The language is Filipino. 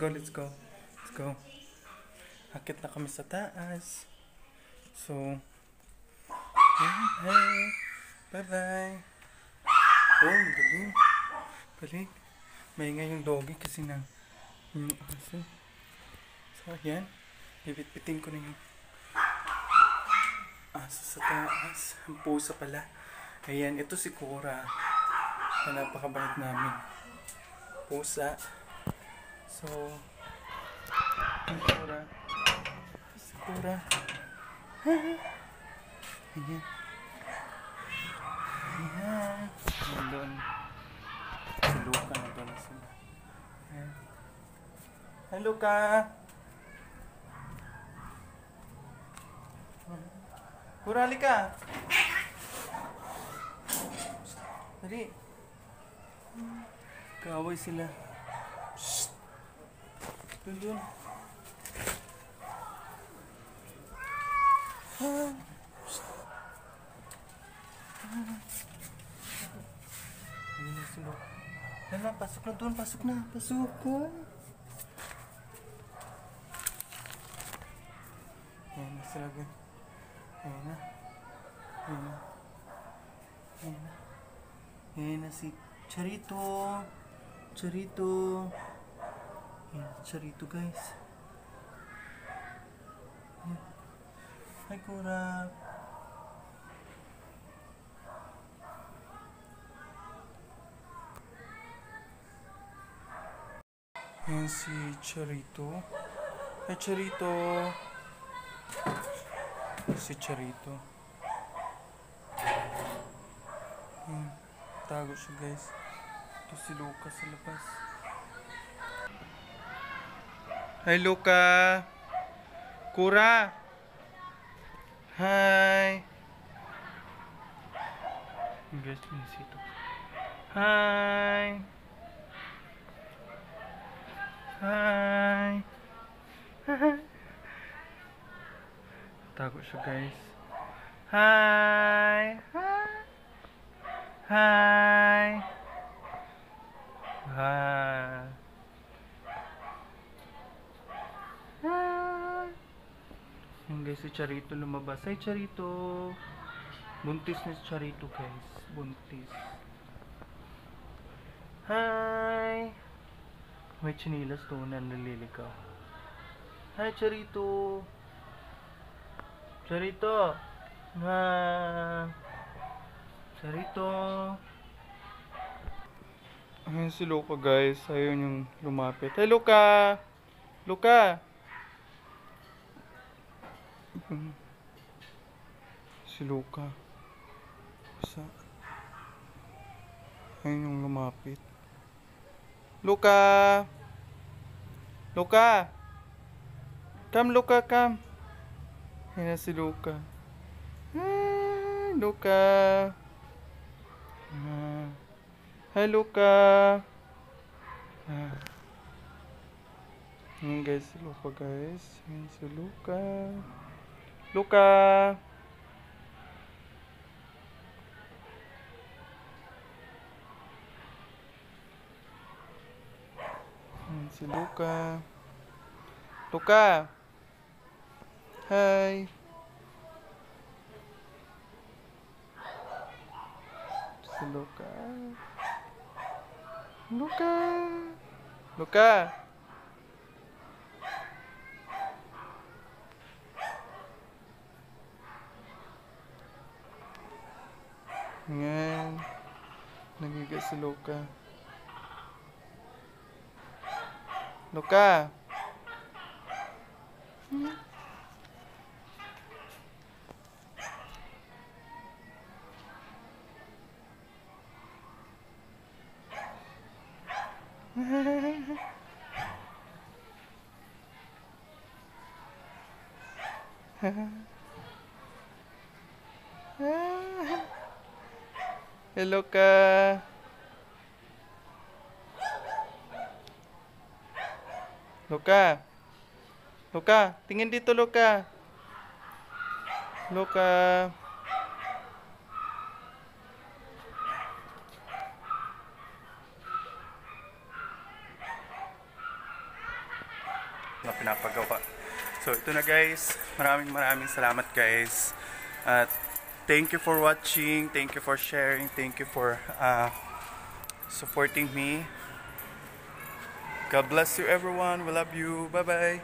go, let's go. Let's go. Akit na kami sa taas. So, hey. Bye-bye. Oh, galing. Galing. Maingay yung doggy kasi na yung aso. So, yan. Bibit-bitin ko na yung aso sa taas. Ang pusa pala. Ayan, ito si Cora. Na napakabait namin. Pusa. So. Si Cora. Ayan. Ayan. Nandun. Si Luca na sila. Ayan. Hi, Luca! Kurali ka! Dali. Kaaway sila. Shh! Dun dun. Ah. Ayun na sila. Na, pasok na doon, pasok na, pasok ka. Ayan na sila, gan. Ayan na. Ayan na. Ayan na. Ayan na si Charito. Charito. Ayan, Charito guys. Ayan. Hi, Kura. Ayan si Charito. Hi, Charito. Si Charito. Ayan. Tago siya guys. Ito si Luca sa labas. Hi Luca! Kura! Hi! Guys, minisito. Hi! Hi! Tago siya guys. Hi! Hi! Hi! Yan guys, si Charito lumabas. Hi Charito! Buntis na si Charito guys. Buntis. Hi! May chinilas to na naliligaw. Hi Charito! Charito! Ha! Charito! Ayan si Luca guys. Ayun yung lumapit. Hey Luca! Luca! Mm. Si Luca. Isa. Ayun yung lumapit. Luca! Luca! Come Luca, come! Ayan na si Luca. Hi, Luca! Ah. Hi, Luca! Ah. Ayan guys, si Luca guys. Ayan si Luca. Luca! Ayan si Luca. Luca! Hi! Si Luca. Luca! Luca! Ayan. Nagiga si Luca. Luca! Hello ka. Luka. Luka, tingin dito Luka. Luka. pinapagawa. So ito na guys, maraming maraming salamat guys. At thank you for watching, thank you for sharing, thank you for uh, supporting me. God bless you everyone. We love you. Bye bye.